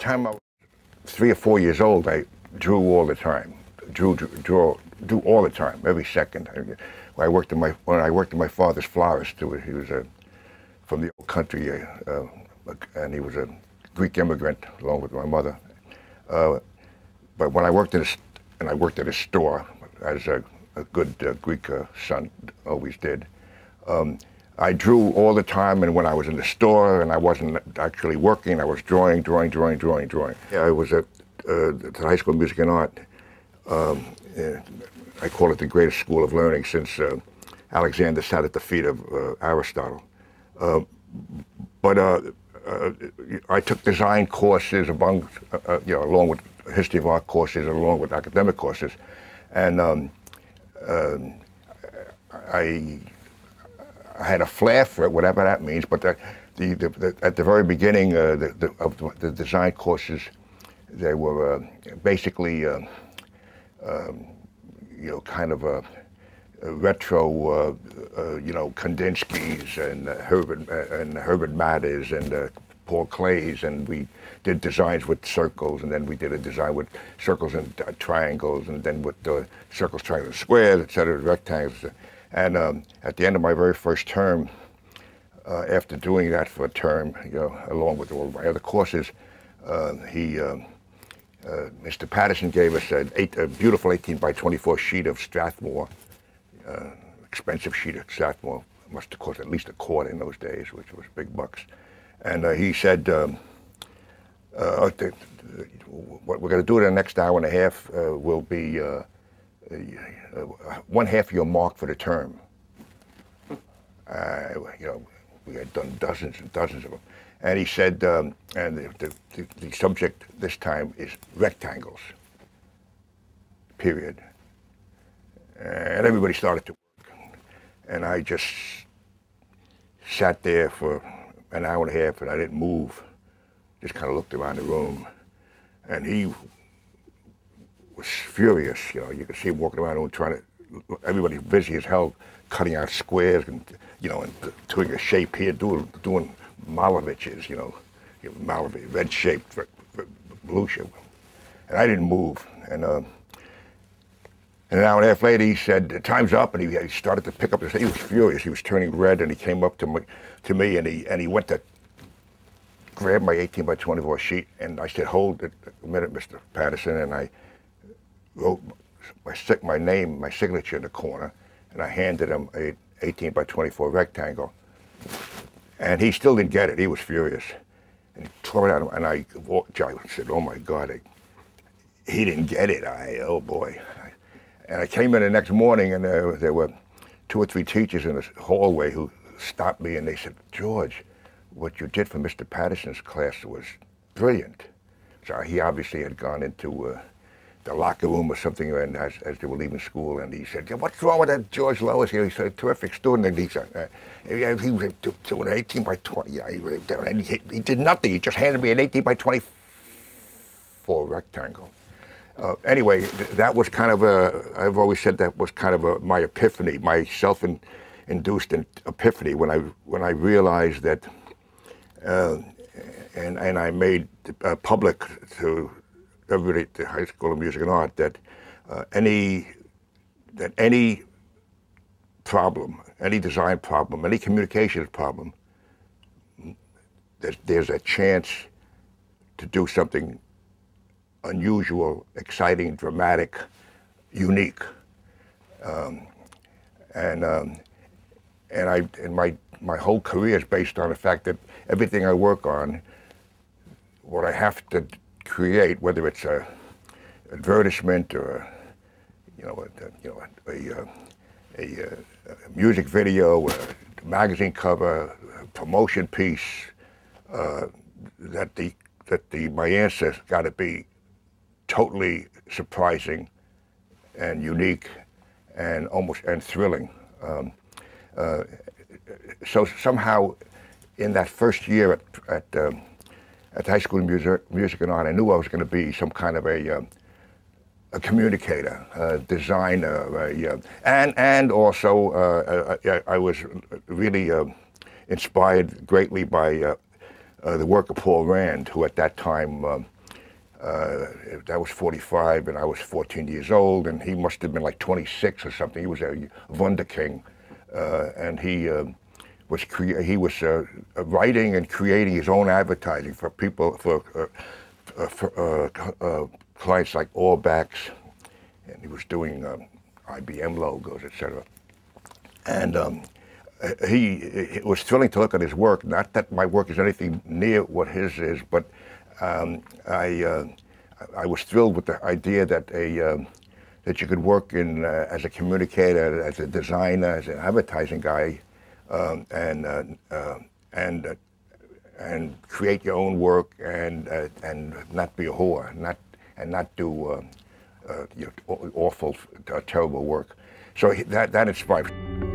time I was three or four years old, I drew all the time. Drew, drew, draw, do all the time, every second. I worked in my when I worked in my father's florist. He was a, from the old country, uh, uh, and he was a Greek immigrant along with my mother. Uh, but when I worked in a, and I worked at a store, as a, a good uh, Greek uh, son always did. Um, I drew all the time, and when I was in the store and I wasn't actually working, I was drawing, drawing, drawing, drawing, drawing. Yeah, I was at uh, the High School of Music and Art. Um, I call it the greatest school of learning since uh, Alexander sat at the feet of uh, Aristotle. Uh, but uh, uh, I took design courses among, you know, along with history of art courses, along with academic courses, and um, um I I had a flair for it, whatever that means. But the, the, the, at the very beginning uh, the, of the design courses, they were uh, basically, uh, um, you know, kind of a, a retro, uh, uh, you know, Kandinsky's and Herbert and Herbert Matters and Paul Klees, and we did designs with circles, and then we did a design with circles and triangles, and then with circles, triangles, squares, et cetera, rectangles. And um, at the end of my very first term, uh, after doing that for a term, you know, along with all my other courses, uh, he, um, uh, Mr. Patterson gave us eight, a beautiful 18 by 24 sheet of Strathmore, uh, expensive sheet of Strathmore. Must have cost at least a quarter in those days, which was big bucks. And uh, he said, um, uh, what we're going to do in the next hour and a half will be one half your mark for the term. Uh, you know, we had done dozens and dozens of them. And he said, um, and the, the, the, subject this time is rectangles, period. And everybody started to work. And I just sat there for an hour and a half and I didn't move, just kind of looked around the room. And he was furious. You know, you could see him walking around and trying to, everybody busy as hell, cutting out squares and, you know, and doing a shape here, doing, doing Maleviches, you know, Malevich, red shaped, blue shape. And I didn't move. And, uh, and an hour and a half later, he said, time's up, and he, he started to pick up his, he was furious. He was turning red, and he came up to me, to me and, he, and he went to grab my 18 by 24 sheet, and I said, hold it a minute, Mr. Patterson, and I wrote my, my name, my signature in the corner, and I handed him a 18 by 24 rectangle. And he still didn't get it. He was furious. And he tore it at him, and I walked, I said, oh my God, I, he didn't get it. I, oh boy. And I came in the next morning, and there, there were two or three teachers in the hallway who stopped me, and they said, George, what you did for Mr. Patterson's class was brilliant. So he obviously had gone into uh, the locker room or something, and as, as they were leaving school, and he said, yeah, "What's wrong with that George Lois here?" He said, "A terrific student." And he said, uh, "He was doing an 18 by 20. Yeah, he, and he, he, did nothing. He just handed me an 18 by 24 rectangle." Uh, anyway, th that was kind of a. I've always said that was kind of a, my epiphany, my self-induced epiphany when I when I realized that, uh, and and I made uh, public to at the High School of Music and Art that uh, any that any problem, any design problem, any communications problem, that there's a chance to do something unusual, exciting, dramatic, unique. Um, and um, and I and my my whole career is based on the fact that everything I work on, what I have to create, whether it's a advertisement or you know, a, you know, a, a, a, music video, a magazine cover, a promotion piece, uh, that the that the my answer's got to be totally surprising and unique and almost and thrilling. Um, uh, so somehow, in that first year at, at um, at High School Music, Music and Art, I knew I was going to be some kind of a, uh, a communicator, a designer, a, uh, and, and also uh, I, I, was really uh, inspired greatly by uh, the work of Paul Rand, who at that time Uh, that was 45, and I was 14 years old, and he must have been like 26 or something. He was a Wunderkind, uh, and he uh, was crea- he was uh, writing and creating his own advertising for people for, uh, uh, for clients like Ohrbach's, and he was doing um, IBM logos, etc. And um, he it was thrilling to look at his work. Not that my work is anything near what his is, but um, I, uh, I was thrilled with the idea that a um, that you could work in uh, as a communicator, as a designer, as an advertising guy, um, and uh, uh and uh, and create your own work and and not be a whore, not and not do you know, awful, terrible work. So that that inspired.